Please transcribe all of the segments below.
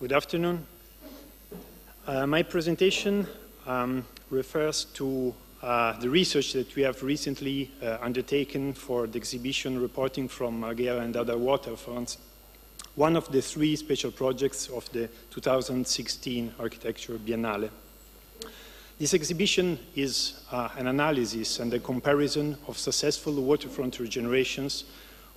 Good afternoon. Uh, my presentation um, refers to uh, the research that we have recently uh, undertaken for the exhibition reporting from Marghera and other waterfronts, one of the three special projects of the 2016 Architecture Biennale. This exhibition is uh, an analysis and a comparison of successful waterfront regenerations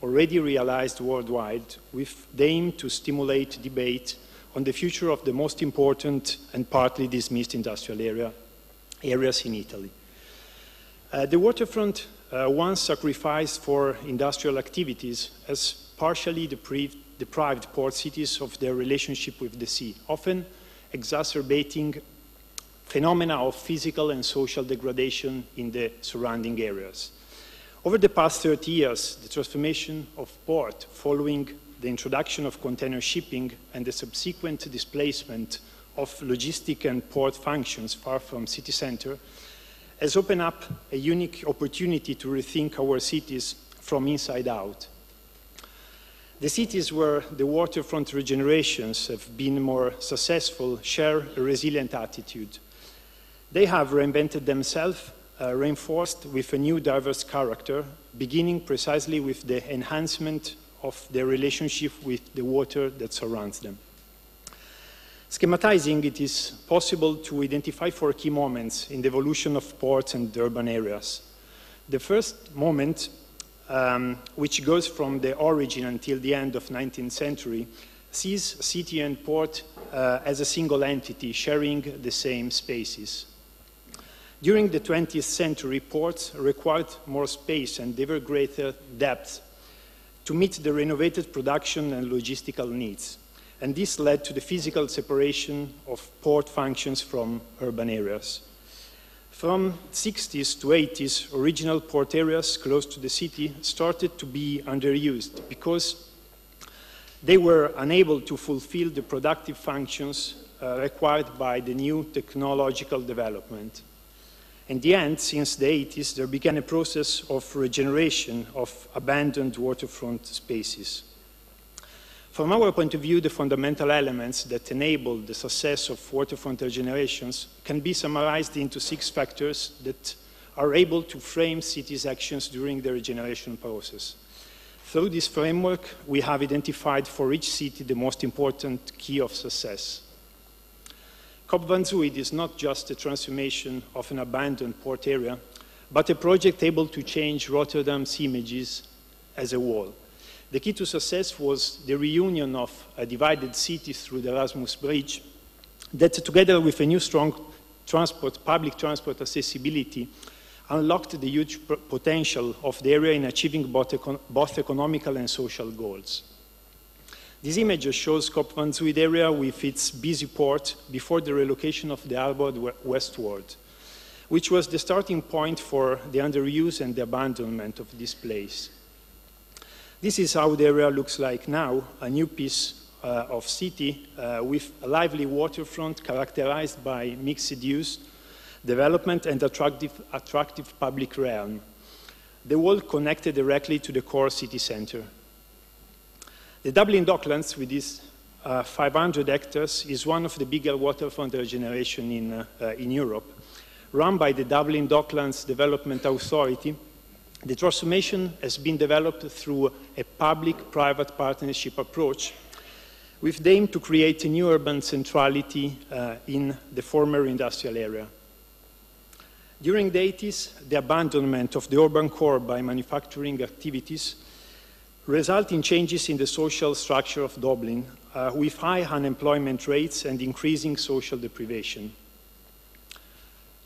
already realized worldwide with the aim to stimulate debate on the future of the most important and partly dismissed industrial area, areas in Italy. Uh, the waterfront, uh, once sacrificed for industrial activities, has partially deprived, deprived port cities of their relationship with the sea, often exacerbating phenomena of physical and social degradation in the surrounding areas. Over the past 30 years, the transformation of port following the introduction of container shipping and the subsequent displacement of logistic and port functions far from city center has opened up a unique opportunity to rethink our cities from inside out. The cities where the waterfront regenerations have been more successful share a resilient attitude. They have reinvented themselves, uh, reinforced with a new diverse character, beginning precisely with the enhancement of their relationship with the water that surrounds them. Schematizing, it is possible to identify four key moments in the evolution of ports and urban areas. The first moment, um, which goes from the origin until the end of 19th century, sees city and port uh, as a single entity sharing the same spaces. During the 20th century, ports required more space and ever greater depth to meet the renovated production and logistical needs. And this led to the physical separation of port functions from urban areas. From 60s to 80s, original port areas close to the city started to be underused because they were unable to fulfill the productive functions uh, required by the new technological development. In the end, since the 80s, there began a process of regeneration of abandoned waterfront spaces. From our point of view, the fundamental elements that enable the success of waterfront regenerations can be summarized into six factors that are able to frame cities' actions during the regeneration process. Through this framework, we have identified for each city the most important key of success. Kop Van Zuid is not just a transformation of an abandoned port area, but a project able to change Rotterdam's images as a whole. The key to success was the reunion of a divided city through the Erasmus Bridge that, together with a new strong transport, public transport accessibility, unlocked the huge potential of the area in achieving both, econ both economical and social goals. This image shows Kop area with its busy port before the relocation of the harbor westward, which was the starting point for the underuse and the abandonment of this place. This is how the area looks like now, a new piece uh, of city uh, with a lively waterfront characterized by mixed use, development and attractive, attractive public realm. The wall connected directly to the core city center. The Dublin Docklands, with its uh, 500 hectares, is one of the bigger waterfront regeneration in, uh, in Europe. Run by the Dublin Docklands Development Authority, the transformation has been developed through a public-private partnership approach with the aim to create a new urban centrality uh, in the former industrial area. During the 80s, the abandonment of the urban core by manufacturing activities result in changes in the social structure of Dublin uh, with high unemployment rates and increasing social deprivation.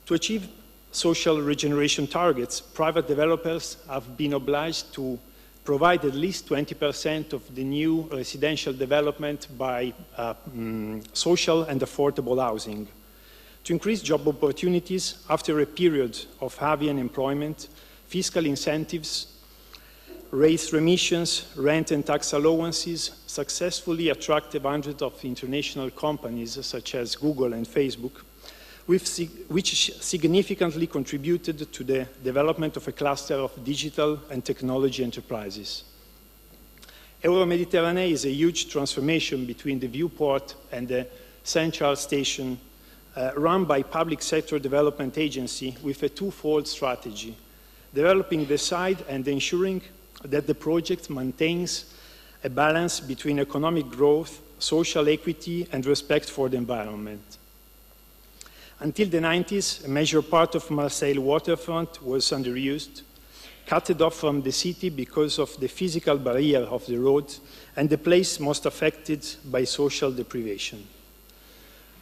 To achieve social regeneration targets, private developers have been obliged to provide at least 20% of the new residential development by uh, mm, social and affordable housing. To increase job opportunities after a period of heavy unemployment, fiscal incentives raised remissions, rent and tax allowances, successfully attracted hundreds of international companies such as Google and Facebook, which significantly contributed to the development of a cluster of digital and technology enterprises. Euro-Mediterranean is a huge transformation between the Vieux-Port and the central station uh, run by public sector development agency with a twofold strategy, developing the site and ensuring that the project maintains a balance between economic growth, social equity, and respect for the environment. Until the 90s, a major part of Marseille waterfront was underused, cut off from the city because of the physical barrier of the road and the place most affected by social deprivation.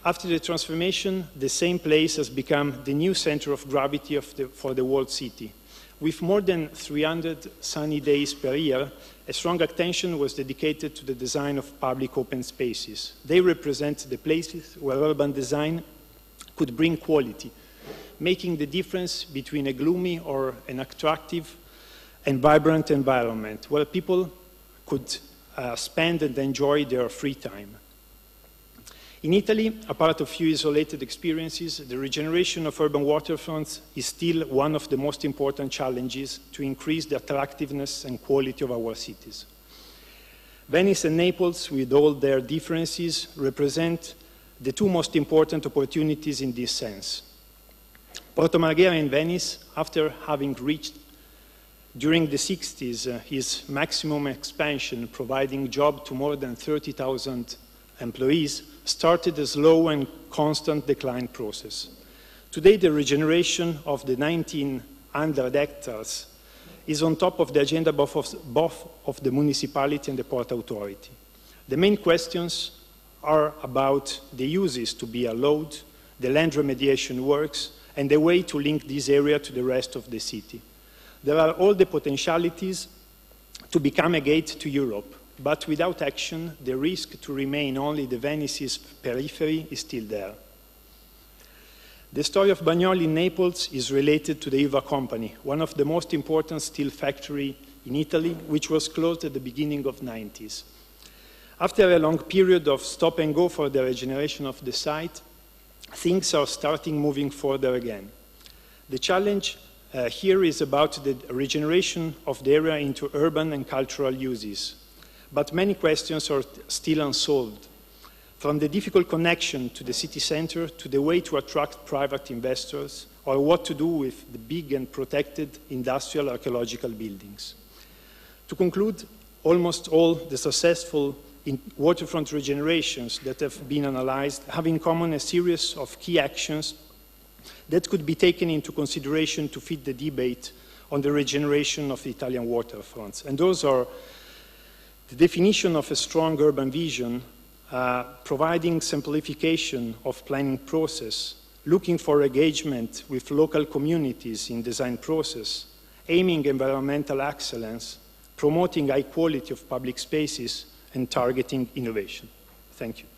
After the transformation, the same place has become the new center of gravity of the, for the world city. With more than 300 sunny days per year, a strong attention was dedicated to the design of public open spaces. They represent the places where urban design could bring quality, making the difference between a gloomy or an attractive and vibrant environment where people could uh, spend and enjoy their free time. In Italy, apart of few isolated experiences, the regeneration of urban waterfronts is still one of the most important challenges to increase the attractiveness and quality of our cities. Venice and Naples, with all their differences, represent the two most important opportunities in this sense. Porto Marghera in Venice, after having reached during the 60s uh, his maximum expansion, providing job to more than 30,000 employees, started a slow and constant decline process. Today, the regeneration of the 1900 hectares is on top of the agenda both of, both of the municipality and the port authority. The main questions are about the uses to be allowed, the land remediation works, and the way to link this area to the rest of the city. There are all the potentialities to become a gate to Europe, but without action, the risk to remain only the Venice's periphery is still there. The story of Bagnoli in Naples is related to the Ilva company, one of the most important steel factory in Italy, which was closed at the beginning of 90s. After a long period of stop and go for the regeneration of the site, things are starting moving further again. The challenge uh, here is about the regeneration of the area into urban and cultural uses. But many questions are still unsolved, from the difficult connection to the city center to the way to attract private investors or what to do with the big and protected industrial archaeological buildings. To conclude, almost all the successful waterfront regenerations that have been analyzed have in common a series of key actions that could be taken into consideration to fit the debate on the regeneration of the Italian waterfronts. And those are the definition of a strong urban vision, uh, providing simplification of planning process, looking for engagement with local communities in design process, aiming environmental excellence, promoting high quality of public spaces, and targeting innovation. Thank you.